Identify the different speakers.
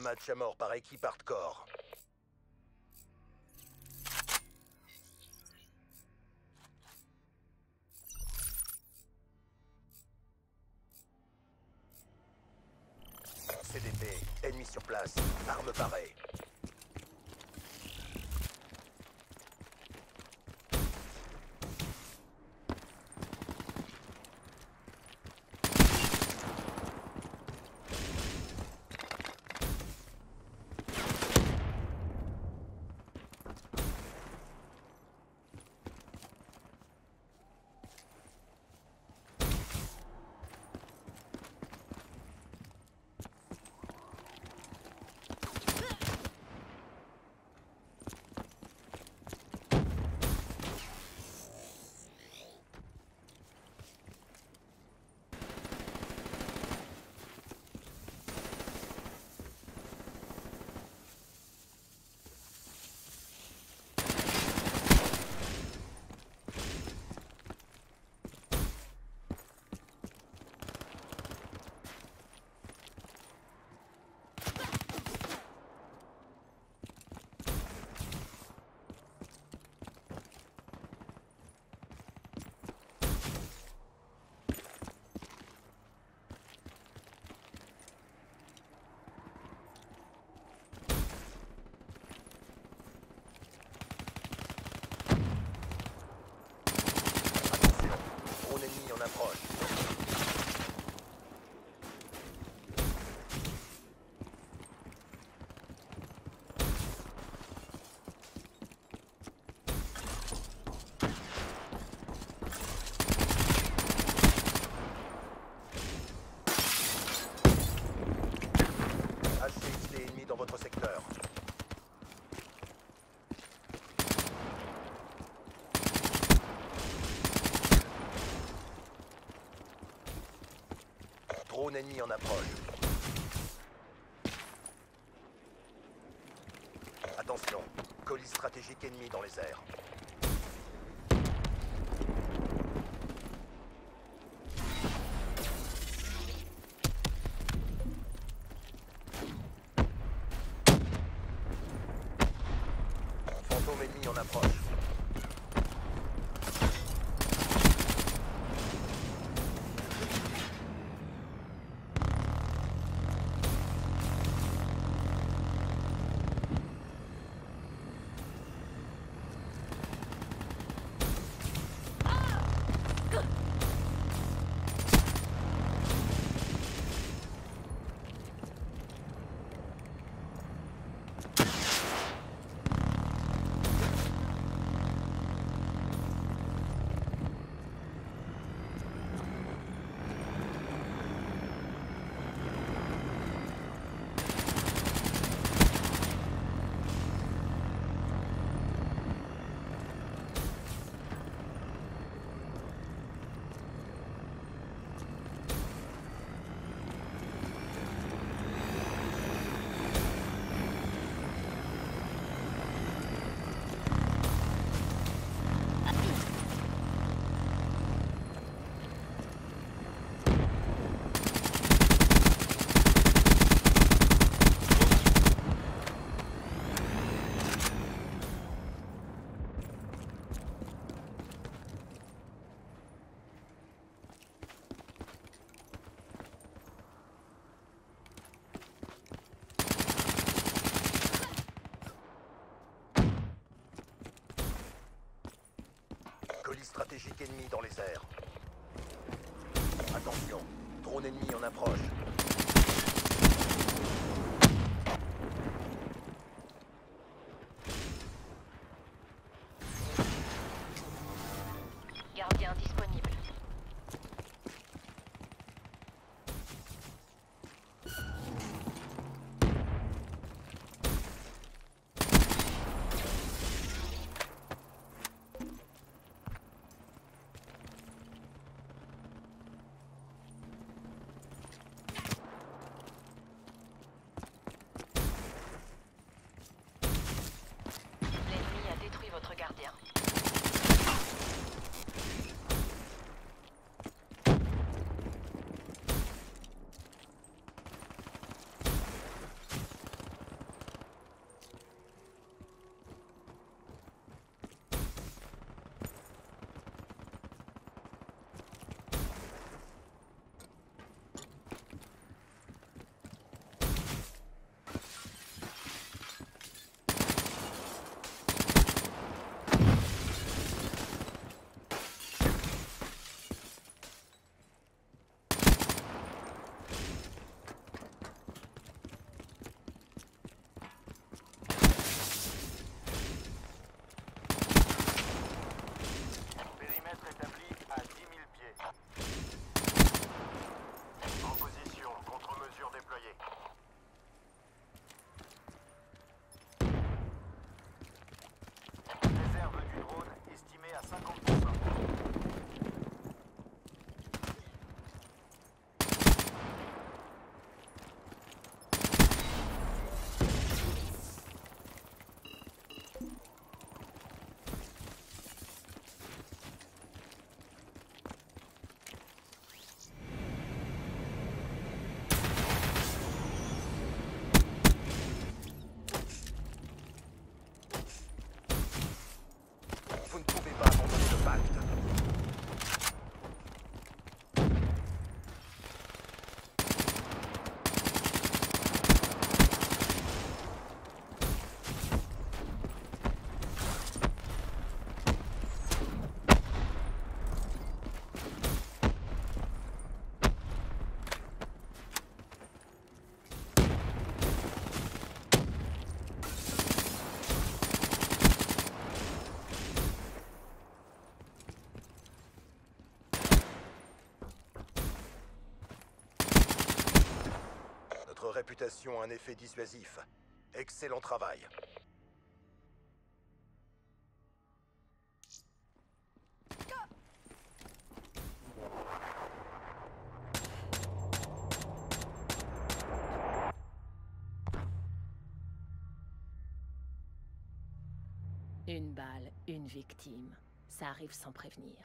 Speaker 1: Match à mort par équipe hardcore. CDP, ennemi sur place, arme parée. Attention, colis stratégique ennemi dans les airs. Fantôme ennemi en approche. Colis stratégique ennemi dans les airs. Attention, drone ennemi en approche. Un effet dissuasif. Excellent travail.
Speaker 2: Une balle, une victime. Ça arrive sans prévenir.